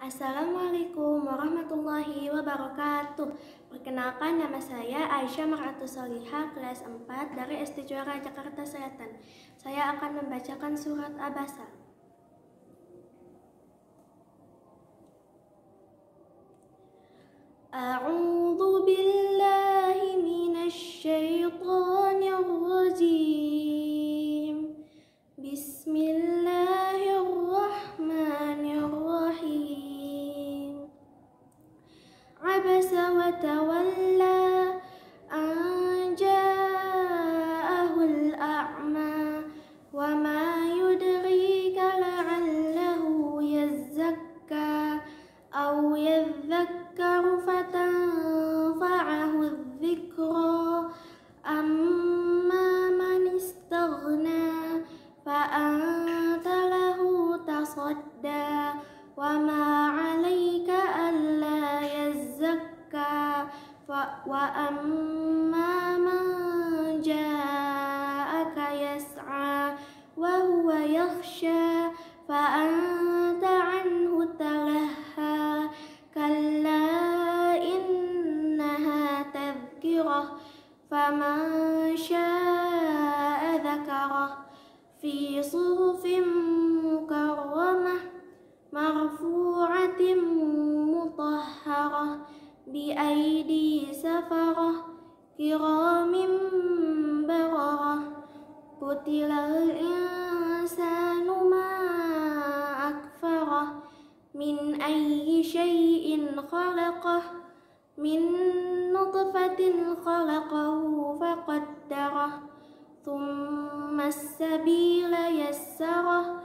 Assalamualaikum warahmatullahi wabarakatuh. Perkenalkan nama saya Aisyah Maratu Soliha, kelas 4 dari SD Juara Jakarta Selatan. Saya akan membacakan surat Abasa. A'udzu وأما من جاءك يسعى وهو يخشى فأنت عنه تلهى كلا كثيرة فمن شاء ذكره في صحف مكرمة مرفوعة بأيدي سفرة كرام بررة. قتل الإنسان ما أكفره. من أي شيء خلقه؟ من نطفة خلقه فقدره. ثم السبيل يسره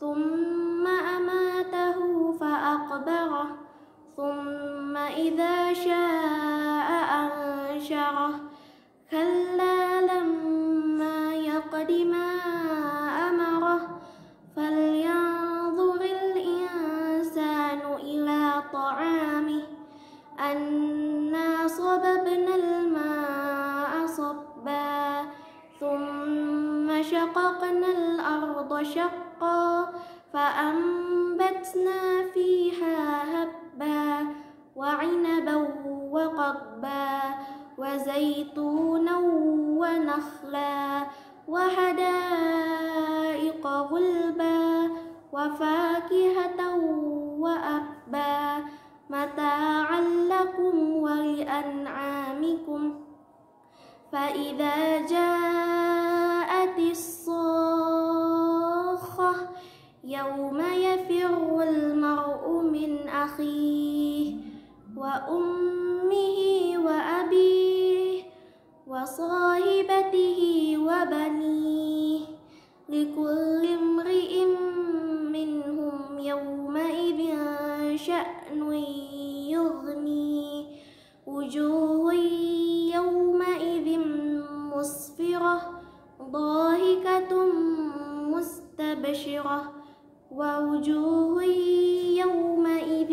ثم أماته فأقبره. ثم إذا شاء أنشره. كلا لما يقد ما أمره. فلينظر الإنسان إلى طعامه. أنا صببنا الماء صبا. ثم شققنا الأرض شقا. فأنبتنا فيها هبا. وعنبا وقبا وزيتونا ونخلا وحدائق غلبا وفاكهة وأبا متاعا لكم ولأنعامكم فإذا جاءت وأمه وأبيه وصاحبته وبنيه لكل امرئ منهم يومئذ شأن يغني وجوه يومئذ مسفرة ضاحكة مستبشرة ووجوه يومئذ